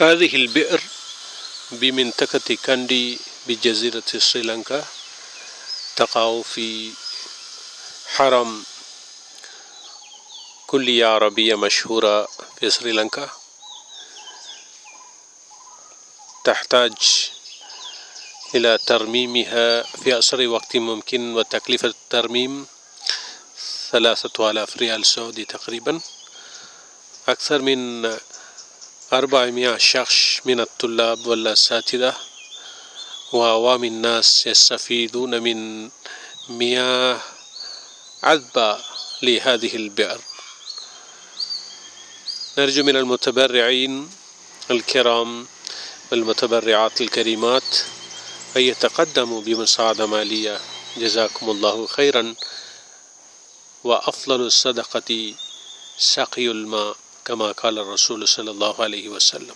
هذه البئر بمنطقة كاندي بجزيرة سريلانكا تقع في حرم كلية عربية مشهورة في سريلانكا تحتاج إلى ترميمها في أسرع وقت ممكن وتكلفة الترميم ثلاثة آلاف ريال سعودي تقريبا. أكثر من أربعمائة شخص من الطلاب والأساتذة وعوام الناس يستفيدون من مياه عذبة لهذه البئر. نرجو من المتبرعين الكرام والمتبرعات الكريمات أن يتقدموا بمساعدة مالية. جزاكم الله خيرا. وأفضل الصدقة سقي الماء. كما قال الرسول صلى الله عليه وسلم.